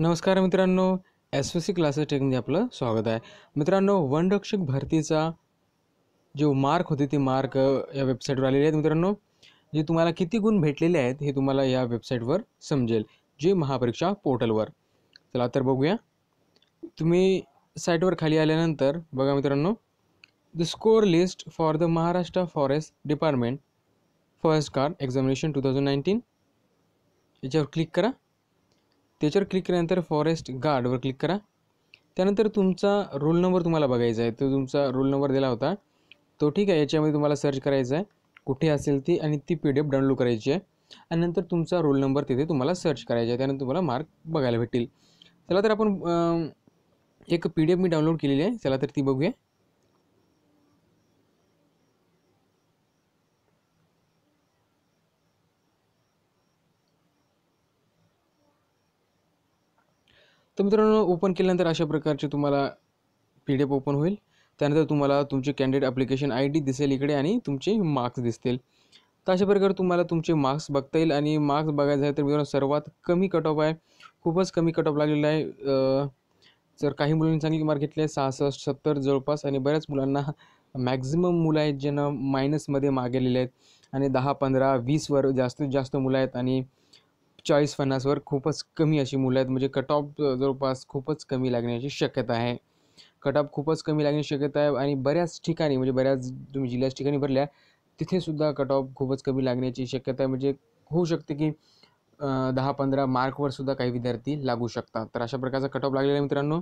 नमस्कार मित्रांनो S S C classes टेकमध्ये आपलं स्वागत आहे. मित्रांनो वनरक्षक भरतीचा जो मार्क होते ते मार्क या वेबसाईटवर आलेले आहेत. मित्रांनो जे तुम्हाला किती गुण भेटलेले आहेत हे तुम्हाला या वेबसाईटवर समजेल जे महापरीक्षा पोर्टलवर चला तर बघूया. तुम्ही साईटवर खाली आल्यानंतर बघा मित्रांनो the score list for the Maharashtra forest department first car examination two thousand nineteen याच्यावर क्लिक करा. त्याच्यावर क्लिक केल्यानंतर फॉरेस्ट गार्डवर क्लिक करा. त्यानंतर तुमचा रोल नंबर तुम्हाला बघायचा आहे. तो तुमचा रोल नंबर दिला होता. तो ठीक आहे. याच्यामध्ये तुम्हाला सर्च करायचा आहे. कुठे असेल ती आणि ती पी डी एफ डाउनलोड करायची आहे. आणि नंतर तुमचा रोल नंबर तिथे तुम्हाला सर्च करायचा आहे. त्यानंतर तुम्हाला मार्क बघायला भेटतील. चला तर आपण एक पी डी एफ मी डाउनलोड केलेली आहे. चला तर ती बघूया. तर मित्रांनो ओपन केल्यानंतर अशा प्रकारचे तुम्हाला पी डी एफ ओपन होईल. त्यानंतर तुम्हाला तुमचे कॅन्डिडेट ॲप्लिकेशन आय डी दिसेल इकडे आणि तुमचे मार्क्स दिसतील. तर अशा प्रकारे तुम्हाला तुमचे मार्क्स बघता येईल आणि मार्क्स बघायचं आहे तर मित्रांनो सर्वात कमी कट ऑफ आहे. खूपच कमी कट ऑफ लागलेला आहे. जर काही मुलांनी चांगले मार्क घेतले सहासष्ट सत्तर जवळपास आणि बऱ्याच मुलांना मॅक्झिमम मुलं आहेत ज्यांना मायनसमध्ये मागेलेले आहेत. आणि दहा पंधरा वीसवर जास्तीत जास्त मुलं आहेत आणि चाळीस पन्नासवर खूपच कमी अशी मुलं आहेत. म्हणजे कट ऑफ जवळपास खूपच कमी लागण्याची शक्यता आहे. कट ऑफ खूपच कमी लागण्याची शक्यता आहे आणि बऱ्याच ठिकाणी म्हणजे बऱ्याच तुम्ही जिल्ह्याच ठिकाणी भरल्या तिथेसुद्धा कट ऑफ खूपच कमी लागण्याची शक्यता आहे. म्हणजे होऊ शकते की दहा पंधरा मार्कवर सुद्धा काही विद्यार्थी लागू शकतात. तर अशा प्रकारचा कट ऑफ लागलेला आहे मित्रांनो.